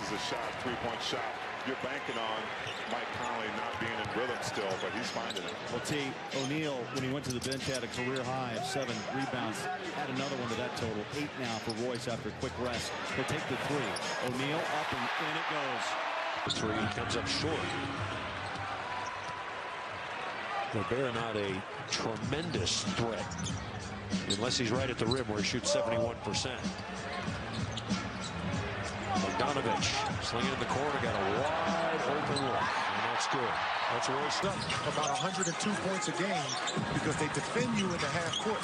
misses a shot, three-point shot. You're banking on Mike Conley not being in rhythm still, but he's finding it. Well, T. O'Neal, when he went to the bench, had a career high of seven rebounds. Add another one to that total. Eight now for Royce after a quick rest. He'll take the three. O'Neal up and in it goes. Three comes up short. Gobert not a tremendous threat unless he's right at the rim where he shoots 71%. Bogdanovic slinging in the corner, got a wide open look, and that's good. That's Royce up about 102 points a game because they defend you in the half court.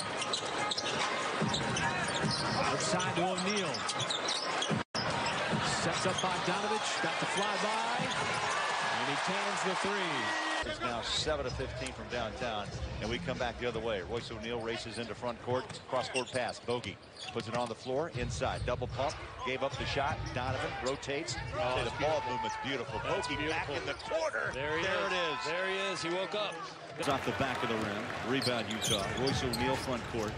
Outside to O'Neal. Sets up Bogdanovic, got the flyby, and he tans the three. It's now 7 to 15 from downtown, and we come back the other way. Royce O'Neal races into front court, cross-court pass. Bogey puts it on the floor, inside, double pump, gave up the shot. Donovan rotates. Oh, the ball movement's beautiful. Oh, That's Bogey beautiful. back in the corner. There, he there is. it is. There he is. He woke up. It's off the back of the rim. Rebound Utah. Royce O'Neal front court.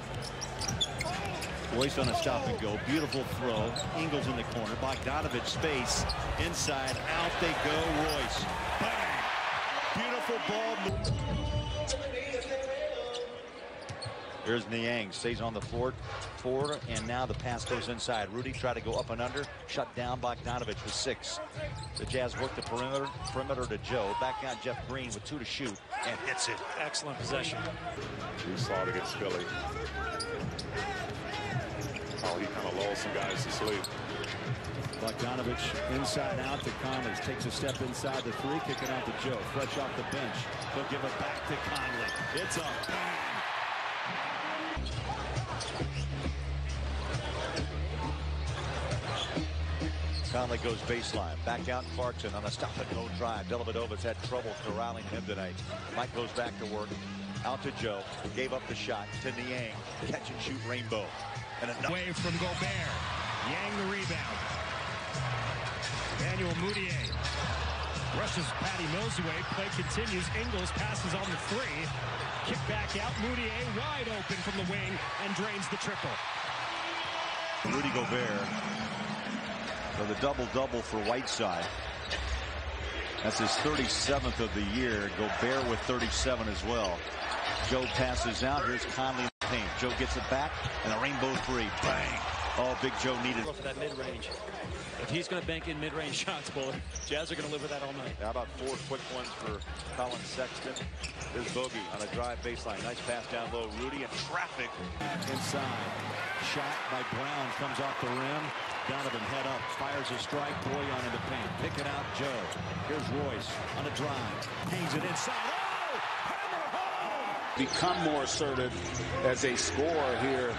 Royce on a stop and go. Beautiful throw. Ingles in the corner. Bogdanovic space. Inside. Out they go. Royce. Bang! Beautiful ball. Here's Niang. Stays on the floor. Four, and now the pass goes inside. Rudy tried to go up and under. Shut down Bogdanovic with six. The Jazz work the perimeter, perimeter to Joe. Back out Jeff Green with two to shoot, and hits it. Excellent possession. We saw it against Philly. Oh, he kind of lulls some guys to sleep. Bogdanovic inside out to Conley. Takes a step inside the three. Kicking out to Joe. Fresh off the bench. He'll give it back to Conley. It's a bang. Conley goes baseline. Back out Clarkson on a stop and go drive. Dellavedova's had trouble corralling him tonight. Mike goes back to work. Out to Joe. Gave up the shot to Niang. Catch and shoot rainbow. And away from Gobert. Yang the rebound. Emmanuel Mudiay rushes Patty Mills away. Play continues. Ingles passes on the three. Kick back out. Mudiay wide open from the wing and drains the triple. Rudy Gobert for the double-double for Whiteside. That's his 37th of the year. Gobert with 37 as well. Joe passes out. Here's Conley in the paint. Joe gets it back, and a rainbow three. Bang! Oh, Big Joe needed. For that mid-range. If he's going to bank in mid-range shots, Bullard, Jazz are going to live with that all night. How about four quick ones for Collin Sexton? There's Bogey on a drive baseline. Nice pass down low. Rudy and traffic. Inside. Shot by Brown comes off the rim. Donovan head up, fires a strike. Bojan in the paint. Pick it out, Joe. Here's Royce on a drive. Hangs it inside. Oh! Become more assertive as a scorer here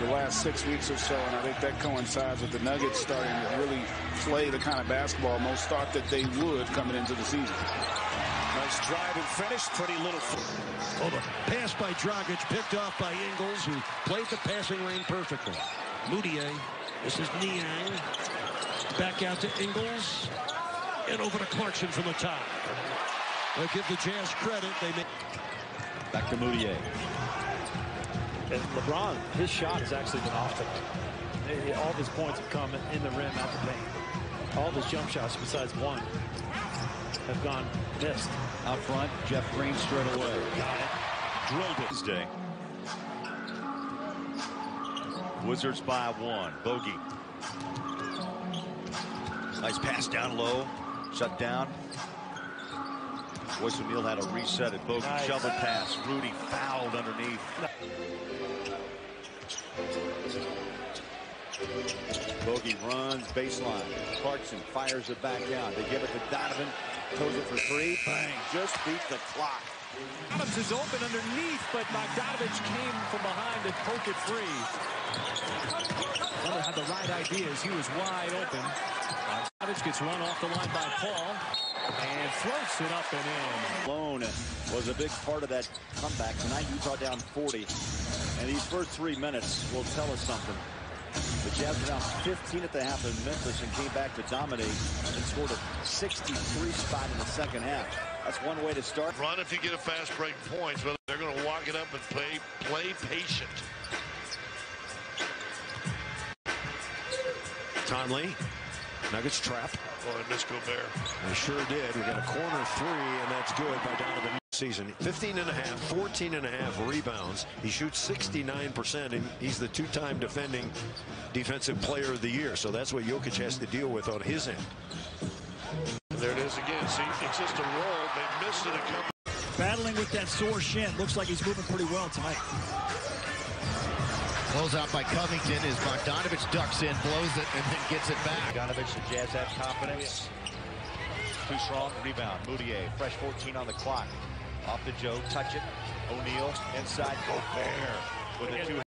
the last six weeks or so, and I think that coincides with the Nuggets starting to really play the kind of basketball most thought that they would coming into the season. Nice drive and finish. Pretty little. Foot. Oh, the pass by Dragic picked off by Ingles, who played the passing lane perfectly. Mudiay. This is Niang. Back out to Ingles. And over to Clarkson from the top. They'll give the Jazz credit. They make. Back to Mudiay. And LeBron, his shot has actually been off tonight. All of his points have come in the rim out the paint. All of his jump shots, besides one, have gone missed. Out front, Jeff Green straight away. Got it. Drilled it. Wednesday. Wizards by one. Bogey. Nice pass down low. Shut down. Royce O'Neal had a reset at Bogey. Nice. Shovel pass. Rudy fouled underneath. Bogey runs baseline. Clarkson fires it back out. They give it to Donovan. Throws it for three. Bang. Just beat the clock. Adams is open underneath, but Bogdanovic came from behind and poke it free. Butler had the right ideas. He was wide open. Bogdanovic gets run off the line by Paul and floats it up and in. Alone was a big part of that comeback. Tonight, Utah down 40. And these first three minutes will tell us something. The Jazz were down 15 at the half in Memphis and came back to dominate and scored a 63 spot in the second half. That's one way to start. Run if you get a fast break points, but they're going to walk it up and play, play patient. Conley Nuggets trap. Boy, miss Gobert. They sure did. We got a corner three, and that's good by Donovan season. 15 and a half, 14 and a half rebounds. He shoots 69%, and he's the two-time defending defensive player of the year. So that's what Jokic has to deal with on his end. There it is again. See, it's just a roll. They missed it a couple. Battling with that sore shin. Looks like he's moving pretty well tonight. Close out by Covington as Bogdanovic ducks in, blows it, and then gets it back. Bogdanovic, the Jazz have confidence. Too strong, rebound. Mudiay, fresh 14 on the clock. Off the Joe, touch it. O'Neal inside Gobert with a two.